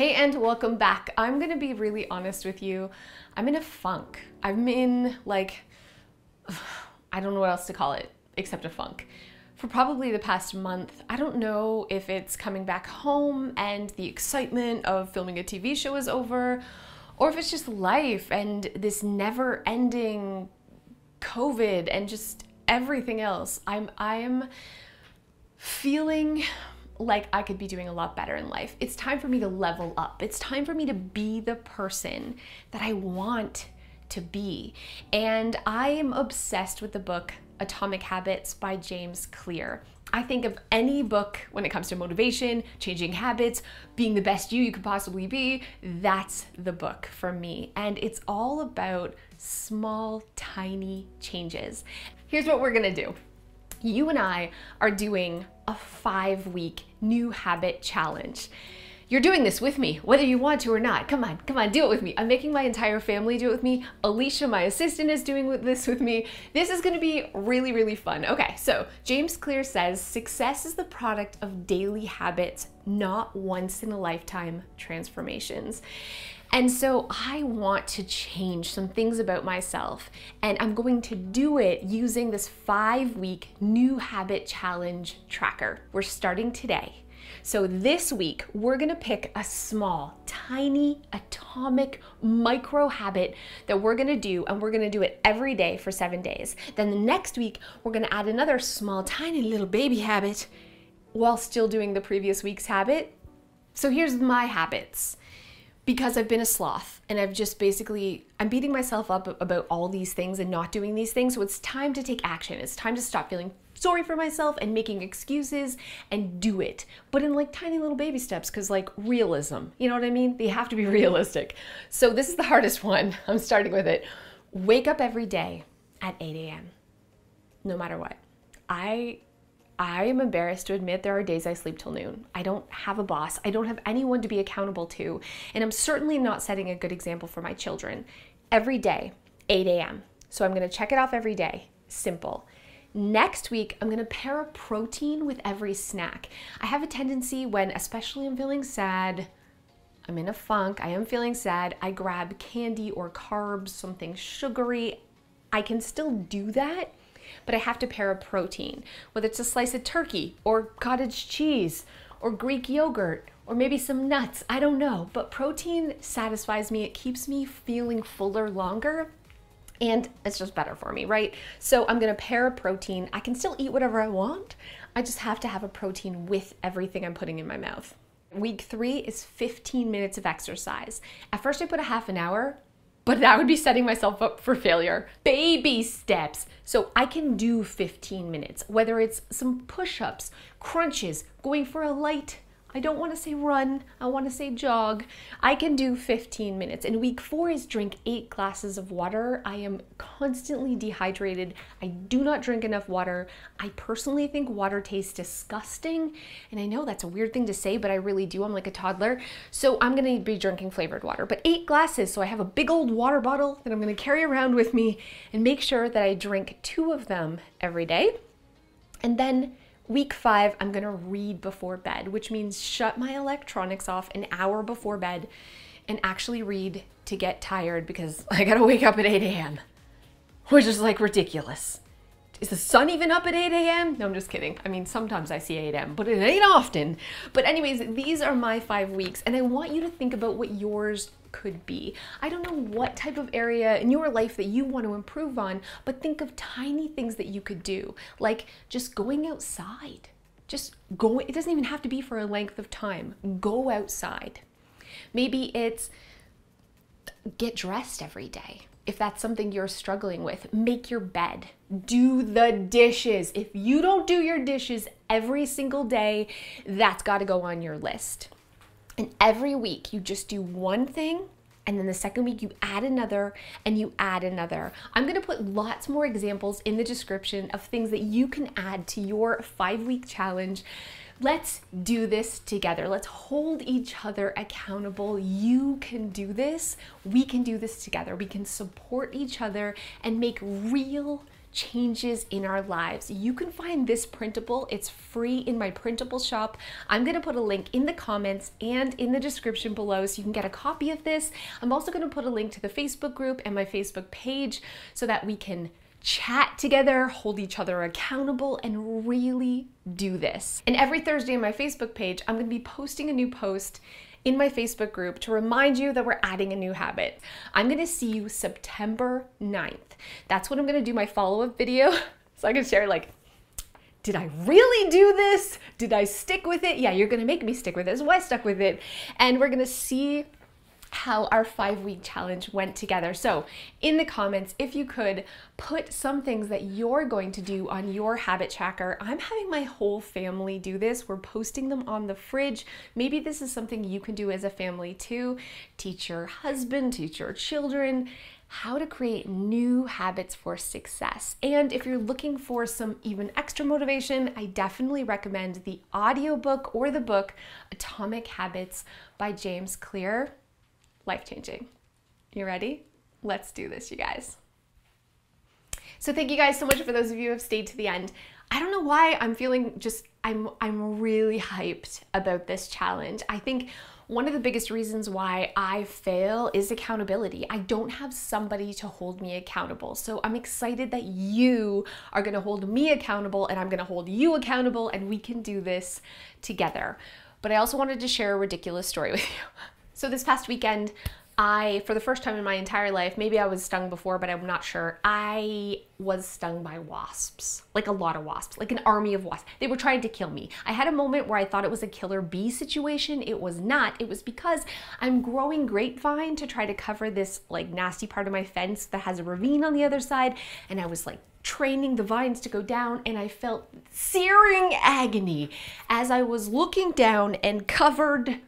Hey, and welcome back. I'm gonna be really honest with you. I'm in a funk. I'm in like, I don't know what else to call it except a funk. For probably the past month, I don't know if it's coming back home and the excitement of filming a TV show is over, or if it's just life and this never ending COVID and just everything else. I'm, I'm feeling like I could be doing a lot better in life. It's time for me to level up. It's time for me to be the person that I want to be. And I am obsessed with the book Atomic Habits by James Clear. I think of any book when it comes to motivation, changing habits, being the best you you could possibly be, that's the book for me. And it's all about small, tiny changes. Here's what we're gonna do you and I are doing a five week new habit challenge. You're doing this with me, whether you want to or not. Come on, come on, do it with me. I'm making my entire family do it with me. Alicia, my assistant, is doing this with me. This is gonna be really, really fun. Okay, so James Clear says success is the product of daily habits, not once in a lifetime transformations. And so I want to change some things about myself, and I'm going to do it using this five week new habit challenge tracker. We're starting today. So this week, we're gonna pick a small, tiny, atomic micro habit that we're gonna do, and we're gonna do it every day for seven days. Then the next week, we're gonna add another small, tiny little baby habit while still doing the previous week's habit. So here's my habits because I've been a sloth and I've just basically I'm beating myself up about all these things and not doing these things. So it's time to take action. It's time to stop feeling sorry for myself and making excuses and do it. But in like tiny little baby steps cuz like realism. You know what I mean? They have to be realistic. So this is the hardest one. I'm starting with it. Wake up every day at 8 a.m. No matter what. I I am embarrassed to admit there are days I sleep till noon. I don't have a boss. I don't have anyone to be accountable to. And I'm certainly not setting a good example for my children. Every day, 8 a.m. So I'm going to check it off every day. Simple. Next week, I'm gonna pair a protein with every snack. I have a tendency when, especially I'm feeling sad, I'm in a funk, I am feeling sad, I grab candy or carbs, something sugary. I can still do that, but I have to pair a protein, whether it's a slice of turkey or cottage cheese or Greek yogurt or maybe some nuts. I don't know, but protein satisfies me. It keeps me feeling fuller longer and it's just better for me, right? So I'm gonna pair a protein. I can still eat whatever I want. I just have to have a protein with everything I'm putting in my mouth. Week three is 15 minutes of exercise. At first I put a half an hour, but that would be setting myself up for failure. Baby steps. So I can do 15 minutes, whether it's some push ups, crunches, going for a light I don't want to say run, I want to say jog. I can do 15 minutes. And week four is drink eight glasses of water. I am constantly dehydrated. I do not drink enough water. I personally think water tastes disgusting. And I know that's a weird thing to say, but I really do. I'm like a toddler. So I'm going to be drinking flavored water, but eight glasses. So I have a big old water bottle that I'm going to carry around with me and make sure that I drink two of them every day. And then Week five, I'm gonna read before bed, which means shut my electronics off an hour before bed and actually read to get tired because I gotta wake up at 8 a.m., which is like ridiculous. Is the sun even up at 8 a.m.? No, I'm just kidding. I mean, sometimes I see 8 a.m., but it ain't often. But, anyways, these are my five weeks, and I want you to think about what yours could be. I don't know what type of area in your life that you want to improve on, but think of tiny things that you could do, like just going outside. Just go, it doesn't even have to be for a length of time. Go outside. Maybe it's get dressed every day. If that's something you're struggling with, make your bed. Do the dishes. If you don't do your dishes every single day, that's got to go on your list. And every week you just do one thing and then the second week you add another and you add another. I'm gonna put lots more examples in the description of things that you can add to your five week challenge. Let's do this together. Let's hold each other accountable. You can do this. We can do this together. We can support each other and make real changes in our lives. You can find this printable, it's free in my printable shop. I'm gonna put a link in the comments and in the description below so you can get a copy of this. I'm also gonna put a link to the Facebook group and my Facebook page so that we can chat together, hold each other accountable, and really do this. And every Thursday on my Facebook page, I'm gonna be posting a new post in my Facebook group to remind you that we're adding a new habit. I'm gonna see you September 9th. That's when I'm gonna do my follow up video. so I can share, like, did I really do this? Did I stick with it? Yeah, you're gonna make me stick with it. So I stuck with it. And we're gonna see how our five week challenge went together. So, in the comments, if you could put some things that you're going to do on your habit tracker. I'm having my whole family do this. We're posting them on the fridge. Maybe this is something you can do as a family too. Teach your husband, teach your children how to create new habits for success. And if you're looking for some even extra motivation, I definitely recommend the audiobook or the book Atomic Habits by James Clear life changing. You ready? Let's do this, you guys. So thank you guys so much for those of you who have stayed to the end. I don't know why I'm feeling just I'm I'm really hyped about this challenge. I think one of the biggest reasons why I fail is accountability. I don't have somebody to hold me accountable. So I'm excited that you are going to hold me accountable and I'm going to hold you accountable and we can do this together. But I also wanted to share a ridiculous story with you. So this past weekend, I, for the first time in my entire life, maybe I was stung before, but I'm not sure. I was stung by wasps, like a lot of wasps, like an army of wasps. They were trying to kill me. I had a moment where I thought it was a killer bee situation. It was not. It was because I'm growing grapevine to try to cover this like nasty part of my fence that has a ravine on the other side. And I was like training the vines to go down and I felt searing agony as I was looking down and covered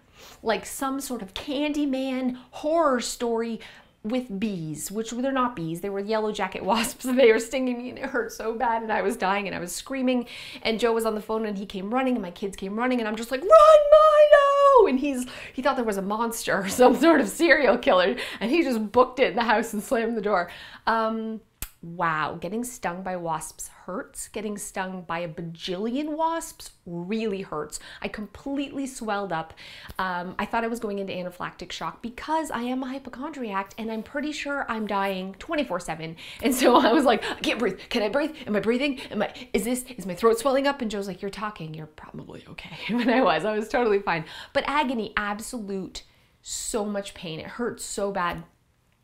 like some sort of Candyman horror story with bees, which they're not bees, they were yellow jacket wasps. And they were stinging me and it hurt so bad and I was dying and I was screaming. And Joe was on the phone and he came running and my kids came running and I'm just like, run Milo! And he's he thought there was a monster or some sort of serial killer and he just booked it in the house and slammed the door. Um, wow, getting stung by wasps hurts. Getting stung by a bajillion wasps really hurts. I completely swelled up. Um, I thought I was going into anaphylactic shock because I am a hypochondriac and I'm pretty sure I'm dying 24 7. And so I was like, I can't breathe. Can I breathe? Am I breathing? Am I, is this, is my throat swelling up? And Joe's like, You're talking. You're probably okay. And I was, I was totally fine. But agony, absolute, so much pain. It hurts so bad.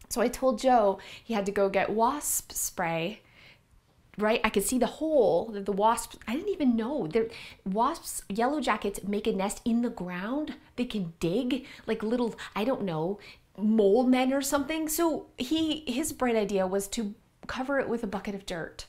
So I told Joe he had to go get wasp spray. Right, I could see the hole that the wasps. I didn't even know. There, wasps, yellow jackets make a nest in the ground. They can dig like little, I don't know, mole men or something. So he, his bright idea was to cover it with a bucket of dirt.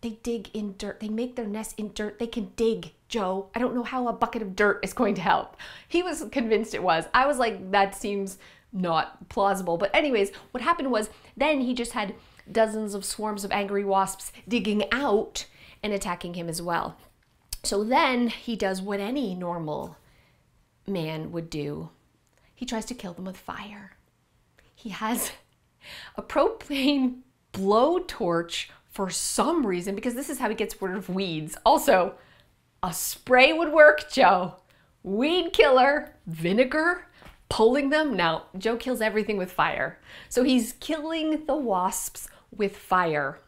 They dig in dirt. They make their nest in dirt. They can dig, Joe. I don't know how a bucket of dirt is going to help. He was convinced it was. I was like, that seems not plausible. But, anyways, what happened was then he just had dozens of swarms of angry wasps digging out and attacking him as well. So then he does what any normal man would do he tries to kill them with fire. He has a propane blowtorch for some reason, because this is how he gets rid of weeds. Also, a spray would work, Joe. Weed killer, vinegar, pulling them. Now, Joe kills everything with fire. So he's killing the wasps with fire.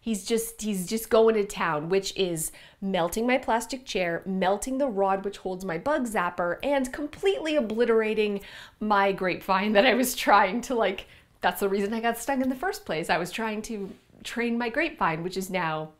He's just he's just going to town, which is melting my plastic chair, melting the rod which holds my bug zapper, and completely obliterating my grapevine that I was trying to like that's the reason I got stung in the first place. I was trying to train my grapevine, which is now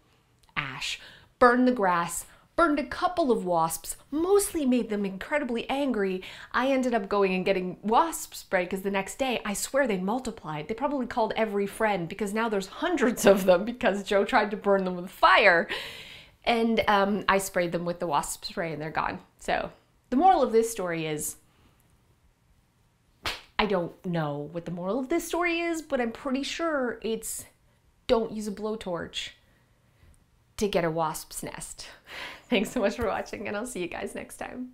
ash. Burn the grass, burned a couple of wasps, mostly made them incredibly angry. I ended up going and getting wasp spray because the next day, I swear they multiplied. They probably called every friend because now there's hundreds of them because Joe tried to burn them with fire. And um, I sprayed them with the wasp spray and they're gone. So the moral of this story is I don't know what the moral of this story is, but I'm pretty sure it's don't use a blowtorch to get a wasp's nest. Thanks so much for watching, and I'll see you guys next time.